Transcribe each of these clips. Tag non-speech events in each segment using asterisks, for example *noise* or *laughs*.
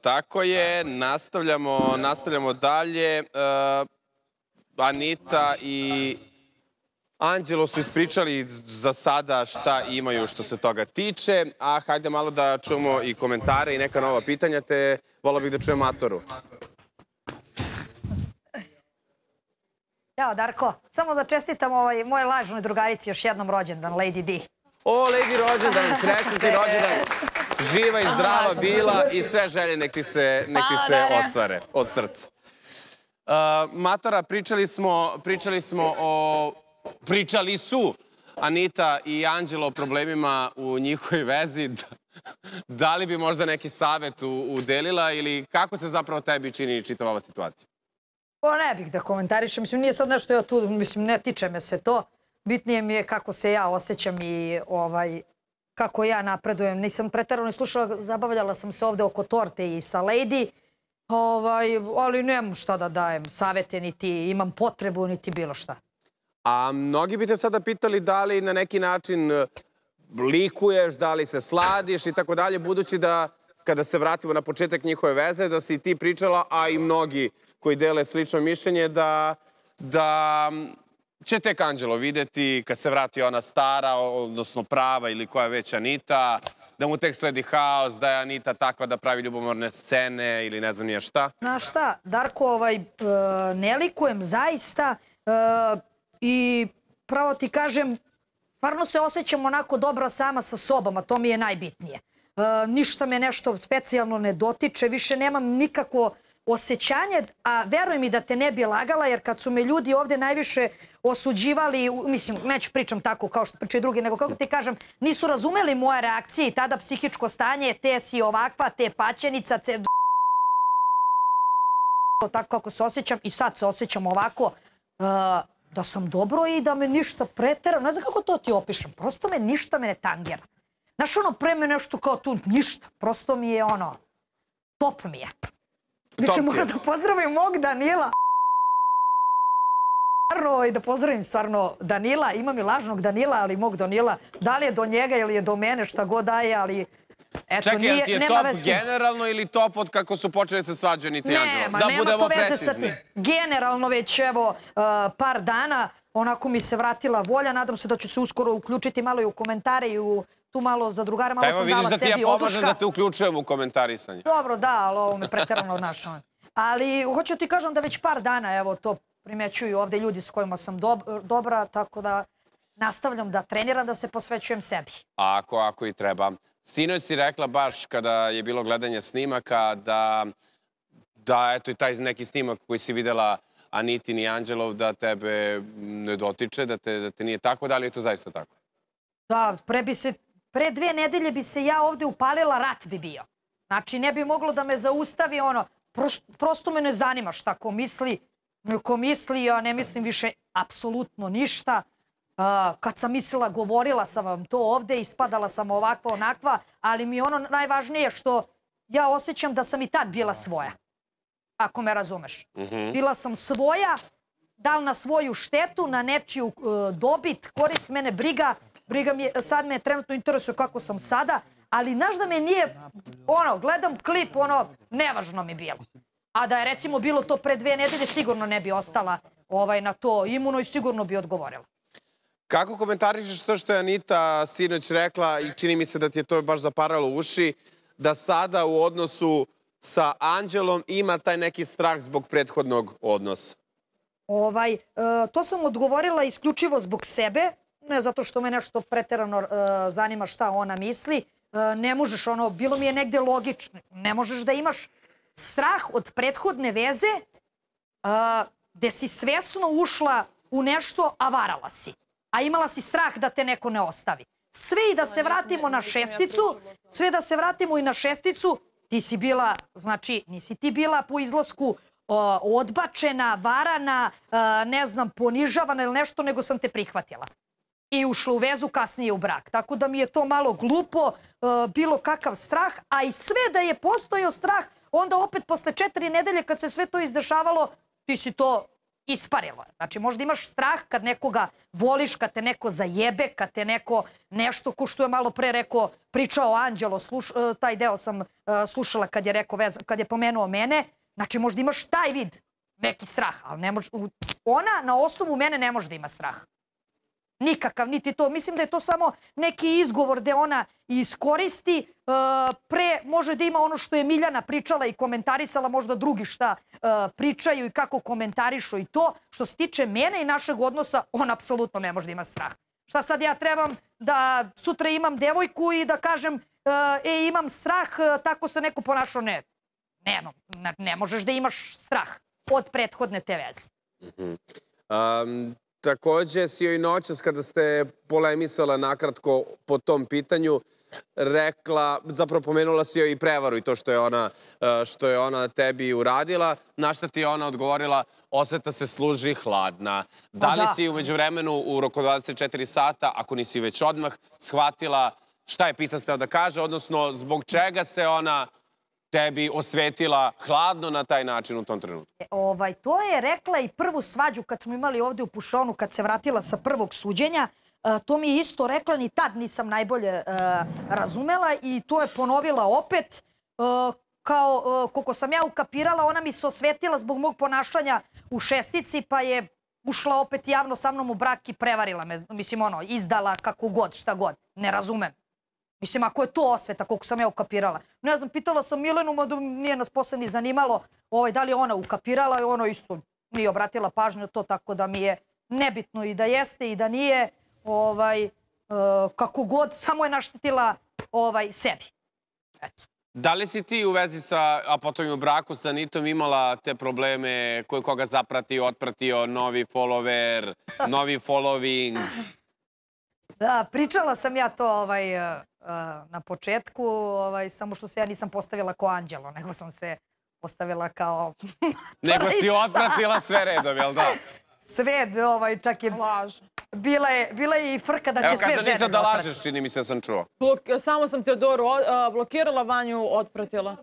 Tako je, nastavljamo, nastavljamo dalje. Anita i Anđelo su ispričali za sada šta imaju što se toga tiče, a hajde malo da čujemo i komentare i neka nova pitanja, te volao bih da čujem Matoru. Evo, Darko, samo da čestitam ovaj, moje lažnoj drugarici još jednom rođendan, Lady D. O, Lady rođendan, srećan ti *laughs* rođendan. Živa i zdrava bila i sve želje nek ti se, nek ti se Hvala, Dara. ostvare od srca. Uh, Matora, pričali smo, pričali smo o... Pričali su Anita i Anđelo o problemima u njihovoj vezi. *laughs* Da, da li bi možda neki savet udelila ili kako se zapravo tebi čini čitava ova situacija? O, ne bih da komentarišem, mislim, nije sad nešto ja tu, mislim, ne tiče me se to. Bitnije mi je kako se ja osjećam i ovaj, kako ja napredujem. Nisam pretarano slušala, zabavljala sam se ovde oko torte i sa Lady, ovaj, ali nemam šta da dajem, savete, niti imam potrebu, niti bilo šta. A mnogi bi te sada pitali da li na neki način e, likuješ, da li se sladiš i tako dalje, budući da kada se vratimo na početak njihove veze, da si ti pričala, a i mnogi koji dele slično mišljenje, da, da će tek Anđelo videti kad se vrati ona stara, odnosno prava ili koja već Anita, da mu tek sledi haos, da je Anita takva da pravi ljubomorne scene ili ne znam nije šta. Znaš šta, Darko, ovaj, e, ne likujem zaista e, i pravo ti kažem, stvarno se osjećam onako dobro sama sa sobom, a to mi je najbitnije. E, ništa me nešto specijalno ne dotiče, više nemam nikakvo osjećanje, a veruj mi da te ne bi lagala, jer kad su me ljudi ovde najviše osuđivali, mislim, neću pričam tako kao što pričaju drugi, nego kako ti kažem, nisu razumeli moje reakcije i tada psihičko stanje, te si ovakva, te paćenica, te tako kako se osjećam i sad se osjećam ovako uh, da sam dobro i da me ništa pretera. Ne znam kako to ti opišem. Prosto me ništa me ne tangira. Znaš ono pre me nešto kao tu ništa. Prosto mi je ono top mi je. Mislim, ti je. moram da pozdravim mog Danila. Stvarno, i da pozdravim stvarno Danila. Imam i lažnog Danila, ali mog Danila. Da li je do njega ili je do mene, šta god daje, ali eto, Čekaj, nije, ti je nema top veze. generalno ili top od kako su počeli se svađaju Anita i Anđelo? Nema, Da nema budemo to veze sa tim. Generalno već evo uh, par dana onako mi se vratila volja. Nadam se da ću se uskoro uključiti malo i u komentare i u tu malo za drugare. Malo Pa Evo sam vidiš dala da ti ja sebi pomažem oduška. da te uključujem u komentarisanje. Dobro, da, ali ovo me preterano *laughs* našao. Ali hoću ti kažem da već par dana evo to primećuju ovde ljudi s kojima sam dob- dobra, tako da nastavljam da treniram, da se posvećujem sebi. Ako, ako i treba. Sinoć si rekla baš kada je bilo gledanje snimaka da, da eto i taj neki snimak koji si videla Anitin i Anđelov da tebe ne dotiče, da te, da te nije tako, da li je to zaista tako? Da, pre bi se, pre dve nedelje bi se ja ovde upalila, rat bi bio. Znači, ne bi moglo da me zaustavi ono, proš, prosto me ne zanima šta ko misli, ko misli, ja ne mislim više apsolutno ništa. Kad sam mislila, govorila sam vam to ovde, ispadala sam ovakva, onakva, ali mi ono najvažnije što ja osjećam da sam i tad bila svoja. Ako me razumeš. Bila sam svoja, da li na svoju štetu, na nečiju e, dobit, korist mene briga, briga mi je, sad me trenutno interesuje kako sam sada, ali znaš da me nije, ono, gledam klip, ono, nevažno mi bilo. A da je recimo bilo to pre dve nedelje, sigurno ne bi ostala ovaj, na to imuno i sigurno bi odgovorila. Kako komentarišeš to što je Anita sinoć rekla i čini mi se da ti je to baš zaparalo uši, da sada u odnosu sa Anđelom ima taj neki strah zbog prethodnog odnosa? Ovaj, e, to sam odgovorila isključivo zbog sebe, ne zato što me nešto preterano e, zanima šta ona misli. E, ne možeš, ono, bilo mi je negde logično, ne možeš da imaš strah od prethodne veze e, gde si svesno ušla u nešto, a varala si. A imala si strah da te neko ne ostavi. Sve i da se vratimo na šesticu, sve da se vratimo i na šesticu, ti si bila, znači, nisi ti bila po izlasku odbačena, varana, ne znam, ponižavana ili nešto, nego sam te prihvatila. I ušla u vezu, kasnije u brak. Tako da mi je to malo glupo, a, bilo kakav strah, a i sve da je postojao strah, onda opet posle četiri nedelje kad se sve to izdešavalo, ti si to Isparilo. Znači, možda imaš strah kad nekoga voliš, kad te neko zajebe, kad te neko nešto, ko što je malo pre rekao, pričao Anđelo, sluš, e, taj deo sam uh, slušala kad je, rekao, kad je pomenuo mene. Znači, možda imaš taj vid neki strah, ali ne može, ona na osnovu mene ne može da ima strah. Nikakav, niti to. Mislim da je to samo neki izgovor gde ona iskoristi. E, pre može da ima ono što je Miljana pričala i komentarisala, možda drugi šta e, pričaju i kako komentarišu i to. Što se tiče mene i našeg odnosa, on apsolutno ne može da ima strah. Šta sad ja trebam da sutra imam devojku i da kažem e, e imam strah, tako se neko ponašao? Ne. Ne, ne možeš da imaš strah od prethodne te veze. Um, takođe si joj noćas kada ste polemisala nakratko po tom pitanju rekla, zapravo pomenula si joj i prevaru i to što je ona, uh, što je ona tebi uradila, na šta ti je ona odgovorila osveta se služi hladna. Da li da. si umeđu vremenu u roku 24 sata, ako nisi već odmah, shvatila šta je pisac teo da kaže, odnosno zbog čega se ona tebi osvetila hladno na taj način u tom trenutku? E, Ovaj, to je rekla i prvu svađu kad smo imali ovde u Pušonu, kad se vratila sa prvog suđenja. E, to mi je isto rekla, ni tad nisam najbolje e, razumela i to je ponovila opet. Kao, koliko sam ja ukapirala, ona mi se osvetila zbog mog ponašanja u šestici, pa je ušla opet javno sa mnom u brak i prevarila me. Mislim, ono, izdala kako god, šta god. Ne razumem. Mislim, ako je to osveta, koliko sam ja ukapirala. Ne znam, pitala sam Milenu, mada nije nas posle ni zanimalo ovaj, da li je ona ukapirala i ono isto nije obratila pažnju na to, tako da mi je nebitno i da jeste i da nije, ovaj, e, kako god, samo je naštetila ovaj, sebi. Eto. Da li si ti u vezi sa, a potom i u braku sa Nitom imala te probleme koji koga zapratio, otpratio, novi follower, novi following? Da, pričala sam ja to ovaj, e, e, na početku, ovaj, samo što se ja nisam postavila kao anđelo, nego sam se postavila kao... *laughs* Nego si otpratila sve redom, jel da? Sve, ovaj, čak je... Laž. Bila je, bila je i frka da će Evo sve žene Nita da otprati. lažeš, čini mi se da sam čuo. Blok, samo sam Teodoru a, blokirala, Vanju otpratila.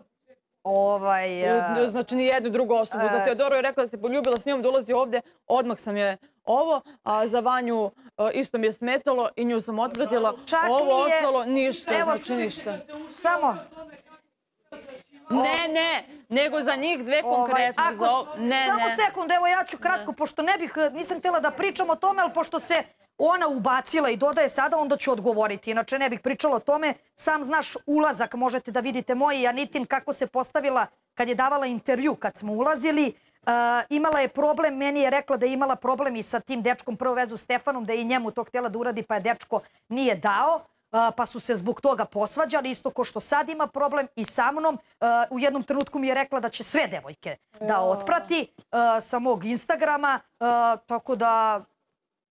Ovaj, a, Znači, ni jednu drugu osobu. Za Teodoru je rekla da se poljubila s njom, da ulazi ovde, odmah sam je ovo, a za Vanju a, isto mi je smetalo i nju sam otpratila. Čak ovo je- ostalo, ništa, Evo, znači ništa. Samo, Ne, ne, nego za njih dve ovaj, konkretno. ako, za ovo- ne, samo ne. sekund, evo ja ću kratko, pošto ne bih, nisam htjela da pričam o tome, ali pošto se ona ubacila i dodaje sada, onda ću odgovoriti. Inače ne bih pričala o tome. Sam znaš ulazak, možete da vidite moj i Anitin kako se postavila kad je davala intervju kad smo ulazili. Uh, imala je problem, meni je rekla da je imala problem i sa tim dečkom prvo vezu Stefanom, da je i njemu to htjela da uradi, pa je dečko nije dao. Uh, pa su se zbog toga posvađali, isto ko što sad ima problem i sa mnom. Uh, u jednom trenutku mi je rekla da će sve devojke da otprati uh, sa mog Instagrama, uh, tako da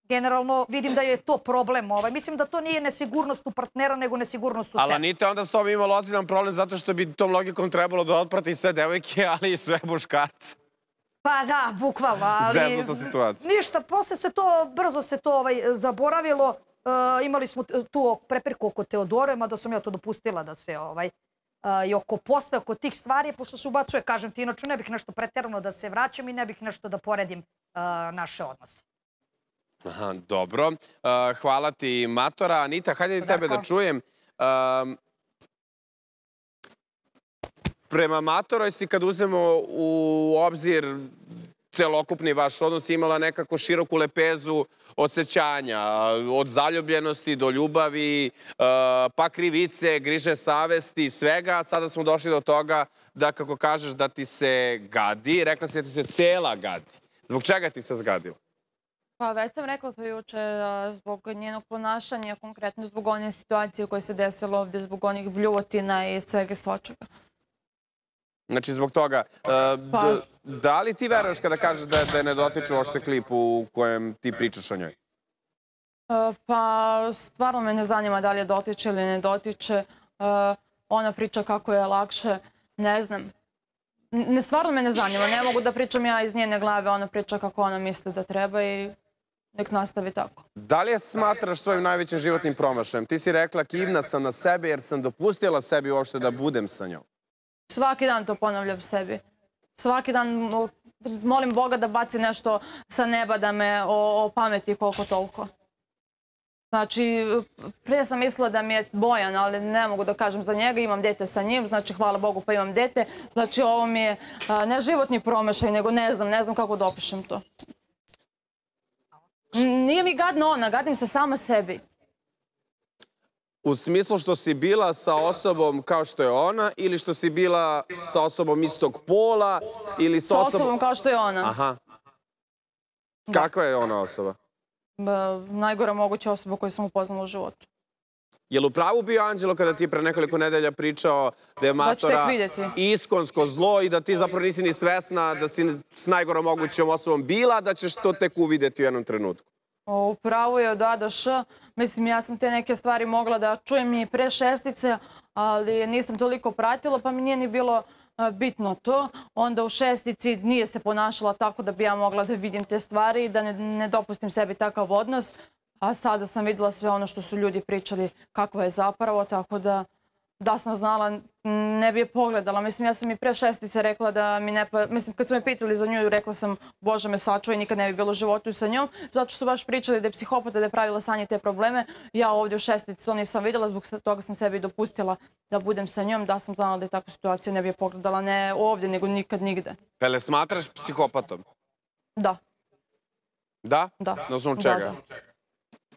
generalno vidim da je to problem. Ovaj. Mislim da to nije nesigurnost u partnera, nego nesigurnost u Ali sebi. Anita onda s tobom imala ozbiljan problem zato što bi tom logikom trebalo da otprati sve devojke, *laughs* ali i sve muškarce. Pa da, bukvalno. Ali, Zeznuta situacija. Ništa, posle se to, brzo se to ovaj, zaboravilo. E, imali smo tu prepirku oko Teodore, mada sam ja to dopustila da se ovaj, a, i oko posle, oko tih stvari, pošto se ubacuje, kažem ti, inače ne bih nešto preterano da se vraćam i ne bih nešto da poredim a, naše odnose. Aha, dobro. Uh, hvala ti, Matora. Anita, hajde i tebe da Darko. čujem. Um, prema Matoroj si kad uzmemo u obzir celokupni vaš odnos imala nekako široku lepezu osjećanja, od zaljubljenosti do ljubavi, pa krivice, griže savesti, svega. Sada smo došli do toga da, kako kažeš, da ti se gadi. Rekla si da ti se cela gadi. Zbog čega ti se zgadila? Pa već sam rekla to juče, zbog njenog ponašanja, konkretno zbog one situacije koja se desila ovde, zbog onih bljuvotina i svega svačega. Znači, zbog toga, uh, Pa- da li ti veruješ kada kažeš da, da je ne dotiče uopšte klip u kojem ti pričaš o njoj? Uh, Pa, stvarno me ne zanima da li je dotiče ili ne dotiče. Uh, Ona priča kako je lakše, ne znam. Ne, stvarno me ne zanima, ne mogu da pričam ja iz njene glave, ona priča kako ona misli da treba i nek nastavi tako. Da li je smatraš svojim najvećim životnim promašajem? Ti si rekla kivna sam na sebe jer sam dopustila sebi uopšte da budem sa njom. Svaki dan to ponavljam sebi. Svaki dan mo- molim Boga da baci nešto sa neba da me o, pameti koliko toliko. Znači, prije sam mislila da mi je Bojan, ali ne mogu da kažem za njega, imam dete sa njim, znači hvala Bogu pa imam dete. Znači ovo mi je ne životni promešaj, nego ne znam, ne znam kako da opišem to. Nije mi gadno ona, gadim se sama sebi. U smislu što si bila sa osobom kao što je ona ili što si bila sa osobom istog pola ili sa, sa osobom... kao što je ona. Aha. Kakva je ona osoba? Ba, najgora moguća osoba koju sam upoznala u životu. Je li u pravu bio Anđelo kada ti je pre nekoliko nedelja pričao da je Matora iskonsko zlo i da ti zapravo nisi ni svesna da si s najgorom mogućom osobom bila, da ćeš to tek uvideti u jednom trenutku? U pravu je od A do Š. Mislim, ja sam te neke stvari mogla da čujem i pre šestice, ali nisam toliko pratila, pa mi nije ni bilo bitno to. Onda u šestici nije se ponašala tako da bi ja mogla da vidim te stvari i da ne, dopustim sebi takav odnos. A sada sam videla sve ono što su ljudi pričali kakva je zapravo, tako da da sam znala, ne bi je pogledala. Mislim, ja sam i pre šestice rekla da mi ne pa... Mislim, kad su me pitali za nju, rekla sam, Bože me sačuvaj, nikad ne bi bilo u životu sa njom. Zato što su baš pričali da je psihopata, da je pravila sanje te probleme. Ja ovdje u šestici to nisam videla, zbog toga sam sebi dopustila da budem sa njom. Da sam znala da je takva situacija, ne bi je pogledala ne ovdje, nego nikad nigde. Pele, smatraš psihopatom? Da. Da? Da. Na osnovu čega? Da, da.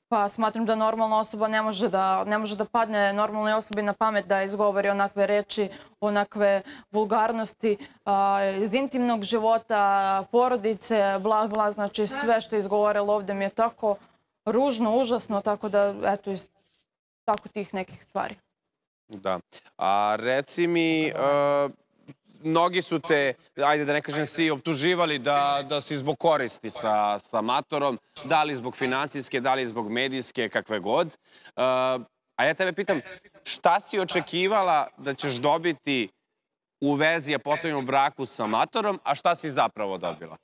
Pa smatram da normalna osoba ne može da, ne može da padne normalnoj osobi na pamet da izgovori onakve reči, onakve vulgarnosti iz intimnog života, porodice, bla, bla, znači sve što je izgovorilo ovde mi je tako ružno, užasno, tako da, eto, iz tako tih nekih stvari. Da. A reci mi, mnogi su te, ajde da ne kažem svi, optuživali da, da si zbog koristi sa, sa matorom, da li zbog financijske, da li zbog medijske, kakve god. Uh, a ja tebe pitam, šta si očekivala da ćeš dobiti u vezi, a potom u braku sa matorom, a šta si zapravo dobila?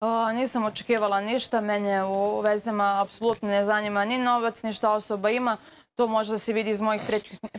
O, nisam očekivala ništa, mene u vezama apsolutno ne zanima ni novac, ni šta osoba ima. To može da se vidi iz mojih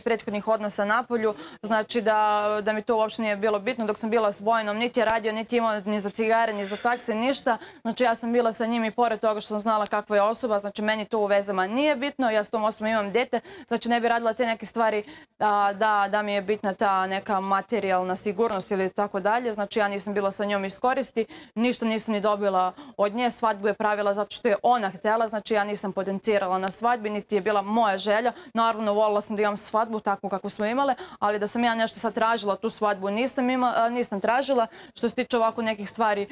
prethodnih odnosa na polju. Znači da, da mi to uopšte nije bilo bitno. Dok sam bila s Bojanom, niti je radio, niti imao ni za cigare, ni za takse, ništa. Znači ja sam bila sa njim i pored toga što sam znala kakva je osoba. Znači meni to u vezama nije bitno. Ja s tom osobom imam dete. Znači ne bi radila te neke stvari da, da, da mi je bitna ta neka materijalna sigurnost ili tako dalje. Znači ja nisam bila sa njom iskoristi. Ništa nisam ni dobila od nje. Svadbu je pravila zato što je ona htela. Znači ja nisam potencirala na svadbi, niti je bila moja želja želja. Naravno, volila sam da imam svadbu takvu kako smo imale, ali da sam ja nešto sad tražila, tu svadbu nisam, nisam tražila. Što se tiče ovako nekih stvari,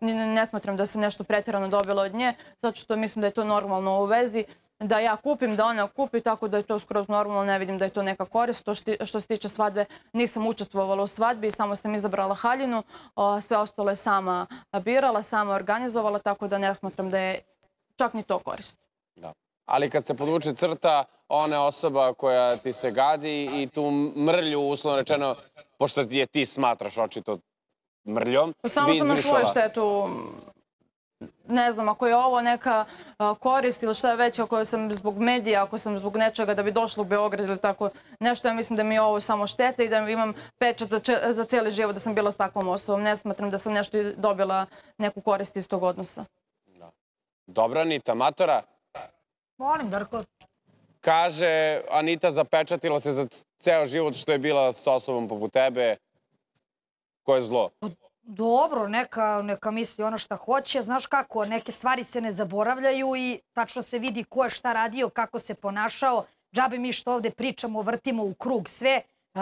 ne smatram da sam nešto pretjerano dobila od nje, zato što mislim da je to normalno u vezi da ja kupim, da ona kupi, tako da je to skroz normalno, ne vidim da je to neka korist. To što se tiče svadbe, nisam učestvovala u svadbi, samo sam izabrala haljinu, sve ostalo je sama birala, sama organizovala, tako da ne smatram da je čak ni to korist. Da ali kad se podvuče crta, ona je osoba koja ti se gadi i tu mrlju, uslovno rečeno, pošto je ti smatraš očito mrljom, pa Samo sam na svoju štetu ne znam, ako je ovo neka korist ili šta je već, ako sam zbog medija, ako sam zbog nečega da bi došla u Beograd ili tako nešto, ja mislim da mi je ovo samo štete i da imam pečat za, za cijeli život da sam bila s takvom osobom. Ne smatram da sam nešto dobila neku korist iz tog odnosa. Da. Dobra, Anita, matora, Molim, Darko. Kaže, Anita zapečatila se za ceo život što je bila s osobom poput tebe. Ko je zlo? Pa, dobro, neka, neka misli ono šta hoće. Znaš kako, neke stvari se ne zaboravljaju i tačno se vidi ko je šta radio, kako se ponašao. Džabe mi što ovde pričamo, vrtimo u krug sve. Uh,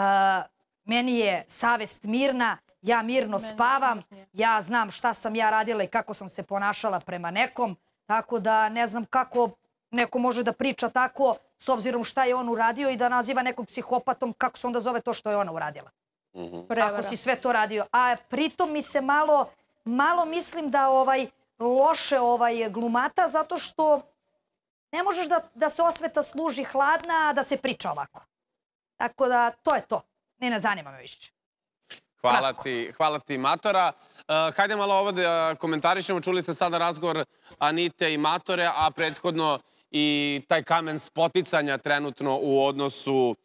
meni je savest mirna, ja mirno spavam, ja znam šta sam ja radila i kako sam se ponašala prema nekom. Tako da ne znam kako neko može da priča tako s obzirom šta je on uradio i da naziva nekog psihopatom, kako se onda zove to što je ona uradila. Mm -hmm. Ako si sve to radio. A pritom mi se malo, malo mislim da ovaj loše ovaj glumata zato što ne možeš da, da se osveta služi hladna, a da se priča ovako. Tako da, to je to. Ne, ne zanima me više. Hvala ti, hvala ti, Matora. Uh, hajde malo ovo da komentarišemo. Čuli ste sada razgovor Anite i Matore, a prethodno i taj kamen spoticanja trenutno u odnosu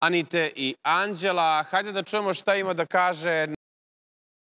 Anite i Anđela. Hajde da čujemo šta ima da kaže